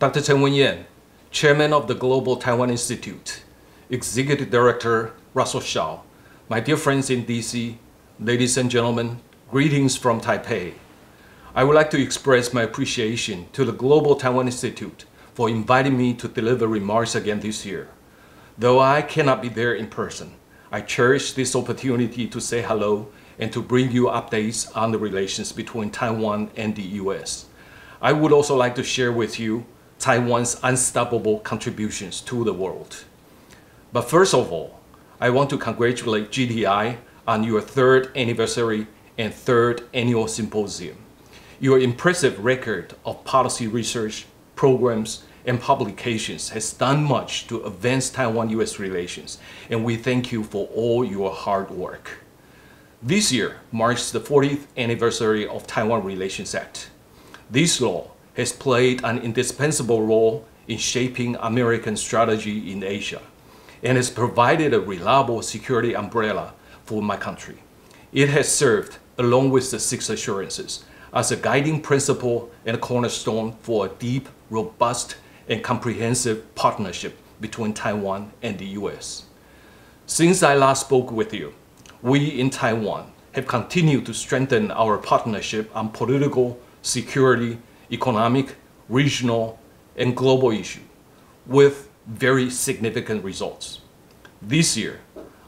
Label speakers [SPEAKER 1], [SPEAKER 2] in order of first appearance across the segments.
[SPEAKER 1] Dr. Chen Wen-yen, Chairman of the Global Taiwan Institute, Executive Director Russell Hsiao, my dear friends in DC, ladies and gentlemen, greetings from Taipei. I would like to express my appreciation to the Global Taiwan Institute for inviting me to deliver remarks again this year. Though I cannot be there in person, I cherish this opportunity to say hello and to bring you updates on the relations between Taiwan and the US. I would also like to share with you Taiwan's unstoppable contributions to the world. But first of all, I want to congratulate GTI on your third anniversary and third annual symposium. Your impressive record of policy research, programs, and publications has done much to advance Taiwan-US relations, and we thank you for all your hard work. This year marks the 40th anniversary of Taiwan Relations Act. This law has played an indispensable role in shaping American strategy in Asia and has provided a reliable security umbrella for my country. It has served, along with the six assurances, as a guiding principle and a cornerstone for a deep, robust, and comprehensive partnership between Taiwan and the US. Since I last spoke with you, we in Taiwan have continued to strengthen our partnership on political, security, economic, regional, and global issue with very significant results. This year,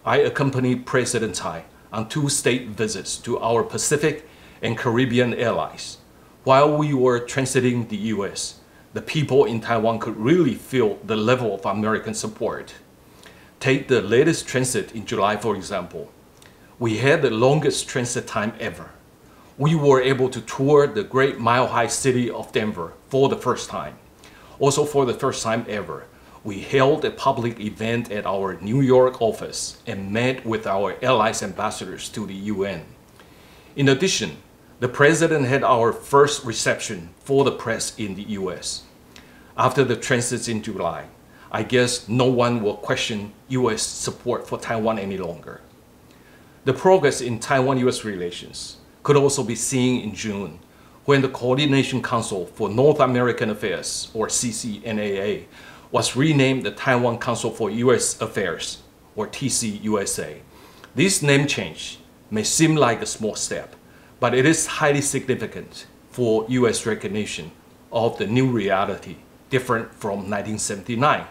[SPEAKER 1] I accompanied President Tsai on two state visits to our Pacific and Caribbean allies. While we were transiting the US, the people in Taiwan could really feel the level of American support. Take the latest transit in July, for example. We had the longest transit time ever. We were able to tour the great mile-high city of Denver for the first time. Also for the first time ever, we held a public event at our New York office and met with our allies ambassadors to the UN. In addition, the president had our first reception for the press in the US. After the transits in July, I guess no one will question US support for Taiwan any longer. The progress in Taiwan-US relations could also be seen in June when the Coordination Council for North American Affairs, or CCNAA, was renamed the Taiwan Council for U.S. Affairs, or TCUSA. This name change may seem like a small step, but it is highly significant for U.S. recognition of the new reality different from 1979.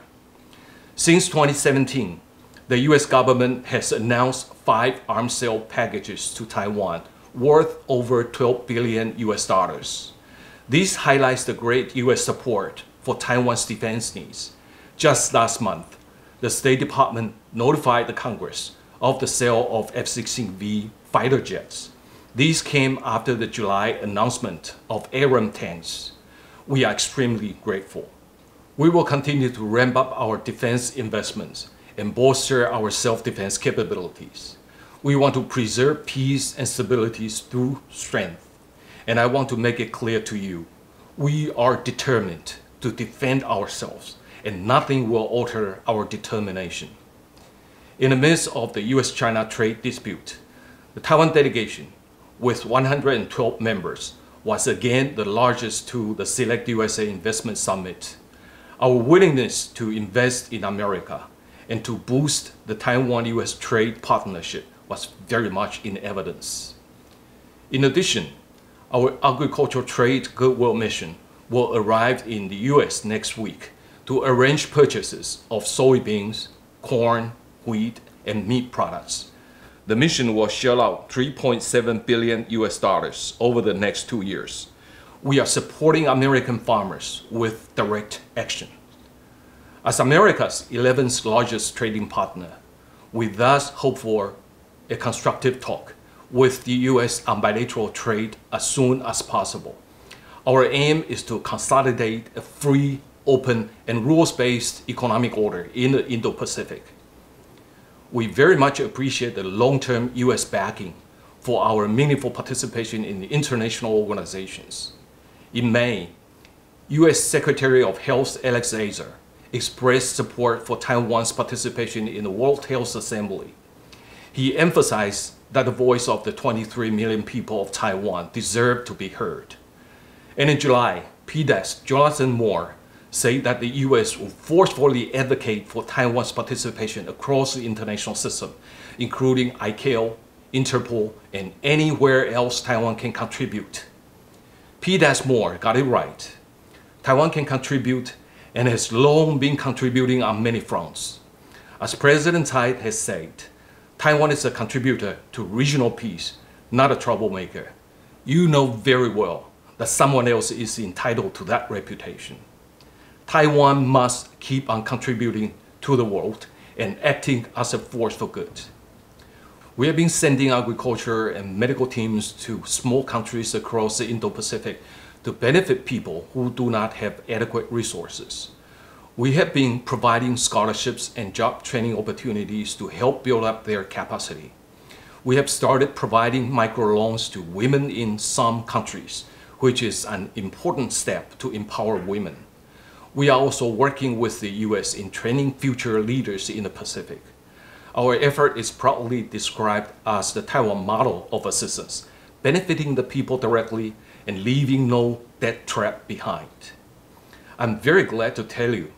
[SPEAKER 1] Since 2017, the U.S. government has announced five arms sale packages to Taiwan worth over 12 billion US dollars. This highlights the great U.S. support for Taiwan's defense needs. Just last month, the State Department notified the Congress of the sale of F-16V fighter jets these came after the July announcement of Abrams tanks. We are extremely grateful. We will continue to ramp up our defense investments and bolster our self-defense capabilities. We want to preserve peace and stability through strength. And I want to make it clear to you, we are determined to defend ourselves and nothing will alter our determination. In the midst of the US-China trade dispute, the Taiwan delegation with 112 members, was again the largest to the Select USA Investment Summit. Our willingness to invest in America and to boost the Taiwan-US trade partnership was very much in evidence. In addition, our agricultural trade goodwill mission will arrive in the US next week to arrange purchases of soybeans, corn, wheat, and meat products the mission will shell out 3.7 billion US dollars over the next two years. We are supporting American farmers with direct action. As America's 11th largest trading partner, we thus hope for a constructive talk with the US on bilateral trade as soon as possible. Our aim is to consolidate a free, open, and rules-based economic order in the Indo-Pacific we very much appreciate the long-term U.S. backing for our meaningful participation in international organizations. In May, U.S. Secretary of Health Alex Azar expressed support for Taiwan's participation in the World Health Assembly. He emphasized that the voice of the 23 million people of Taiwan deserved to be heard. And in July, PDAS Jonathan Moore said that the U.S. will forcefully advocate for Taiwan's participation across the international system, including ICAO, Interpol, and anywhere else Taiwan can contribute. P. Moore got it right. Taiwan can contribute and has long been contributing on many fronts. As President Tsai has said, Taiwan is a contributor to regional peace, not a troublemaker. You know very well that someone else is entitled to that reputation. Taiwan must keep on contributing to the world and acting as a force for good. We have been sending agriculture and medical teams to small countries across the Indo-Pacific to benefit people who do not have adequate resources. We have been providing scholarships and job training opportunities to help build up their capacity. We have started providing microloans to women in some countries, which is an important step to empower women. We are also working with the U.S. in training future leaders in the Pacific. Our effort is proudly described as the Taiwan model of assistance, benefiting the people directly and leaving no debt trap behind. I'm very glad to tell you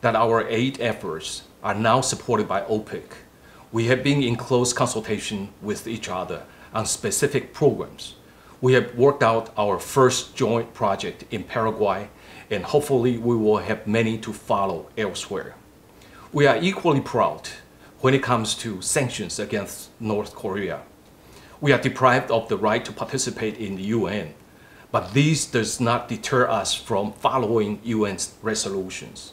[SPEAKER 1] that our aid efforts are now supported by OPIC. We have been in close consultation with each other on specific programs. We have worked out our first joint project in Paraguay, and hopefully we will have many to follow elsewhere. We are equally proud when it comes to sanctions against North Korea. We are deprived of the right to participate in the UN, but this does not deter us from following UN's resolutions.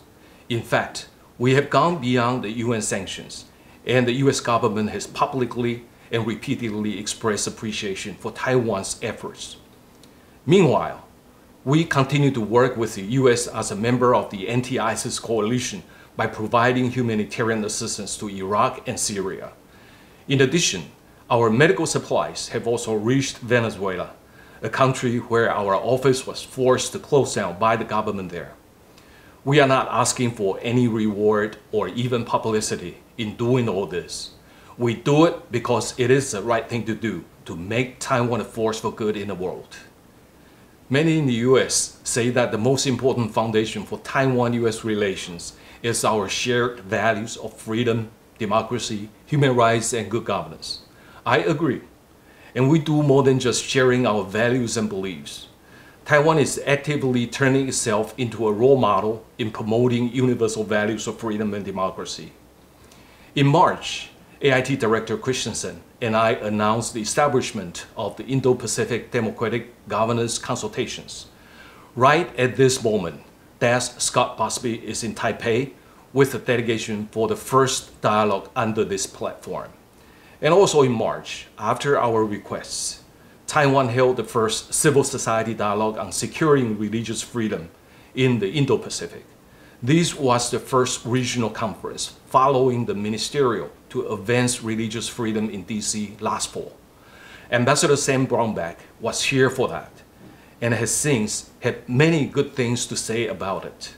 [SPEAKER 1] In fact, we have gone beyond the UN sanctions, and the US government has publicly and repeatedly expressed appreciation for Taiwan's efforts. Meanwhile, we continue to work with the US as a member of the anti-ISIS coalition by providing humanitarian assistance to Iraq and Syria. In addition, our medical supplies have also reached Venezuela, a country where our office was forced to close down by the government there. We are not asking for any reward or even publicity in doing all this. We do it because it is the right thing to do to make Taiwan a force for good in the world. Many in the US say that the most important foundation for Taiwan US relations is our shared values of freedom, democracy, human rights, and good governance. I agree. And we do more than just sharing our values and beliefs. Taiwan is actively turning itself into a role model in promoting universal values of freedom and democracy. In March, AIT Director Christensen and I announced the establishment of the Indo-Pacific Democratic Governance Consultations. Right at this moment, DAS Scott Busby is in Taipei with a delegation for the first dialogue under this platform. And also in March, after our requests, Taiwan held the first civil society dialogue on securing religious freedom in the Indo-Pacific. This was the first regional conference following the ministerial to advance religious freedom in DC last fall. Ambassador Sam Brownback was here for that and has since had many good things to say about it.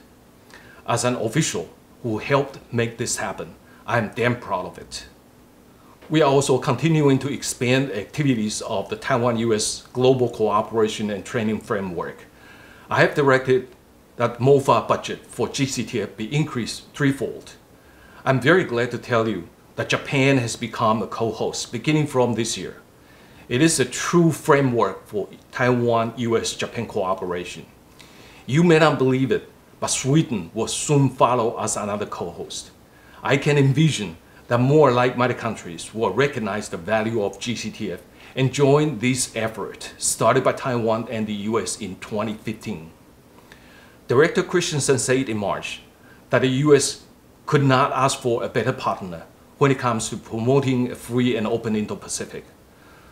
[SPEAKER 1] As an official who helped make this happen, I am damn proud of it. We are also continuing to expand activities of the Taiwan-US Global Cooperation and Training Framework. I have directed that MOFA budget for GCTF be increased threefold. I'm very glad to tell you that Japan has become a co-host beginning from this year. It is a true framework for Taiwan-US-Japan cooperation. You may not believe it, but Sweden will soon follow as another co-host. I can envision that more like-minded countries will recognize the value of GCTF and join this effort started by Taiwan and the US in 2015. Director Christensen said in March that the US could not ask for a better partner when it comes to promoting a free and open Indo-Pacific.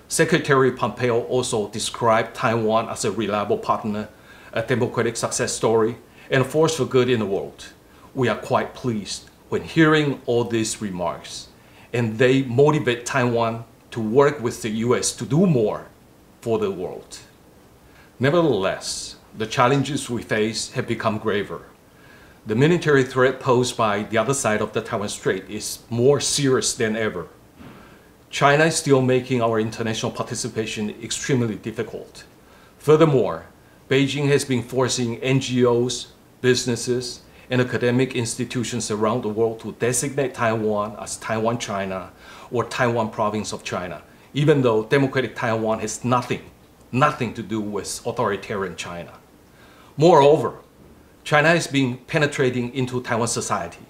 [SPEAKER 1] Secretary Pompeo also described Taiwan as a reliable partner, a democratic success story, and a force for good in the world. We are quite pleased when hearing all these remarks, and they motivate Taiwan to work with the US to do more for the world. Nevertheless, the challenges we face have become graver. The military threat posed by the other side of the Taiwan Strait is more serious than ever. China is still making our international participation extremely difficult. Furthermore, Beijing has been forcing NGOs, businesses, and academic institutions around the world to designate Taiwan as Taiwan China or Taiwan province of China, even though democratic Taiwan has nothing, nothing to do with authoritarian China. Moreover, China has been penetrating into Taiwan society,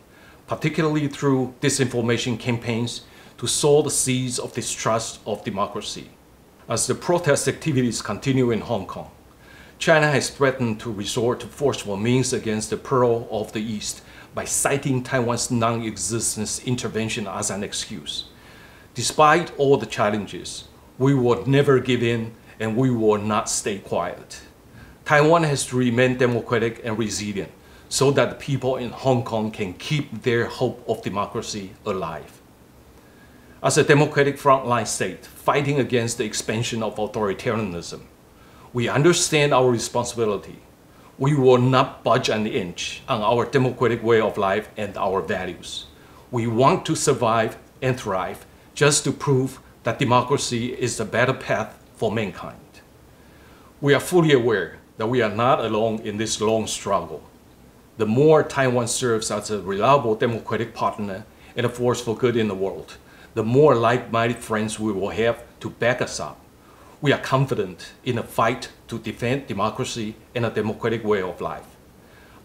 [SPEAKER 1] particularly through disinformation campaigns to sow the seeds of distrust of democracy. As the protest activities continue in Hong Kong, China has threatened to resort to forceful means against the Pearl of the East by citing Taiwan's non-existence intervention as an excuse. Despite all the challenges, we will never give in and we will not stay quiet. Taiwan has to remain democratic and resilient so that the people in Hong Kong can keep their hope of democracy alive. As a democratic frontline state fighting against the expansion of authoritarianism, we understand our responsibility. We will not budge an inch on our democratic way of life and our values. We want to survive and thrive just to prove that democracy is the better path for mankind. We are fully aware that we are not alone in this long struggle. The more Taiwan serves as a reliable democratic partner and a force for good in the world, the more like-minded friends we will have to back us up we are confident in the fight to defend democracy and a democratic way of life.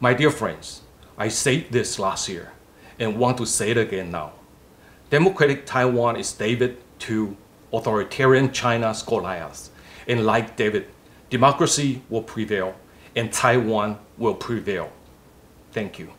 [SPEAKER 1] My dear friends, I said this last year and want to say it again now. Democratic Taiwan is David to authoritarian China's Goliath. And like David, democracy will prevail and Taiwan will prevail. Thank you.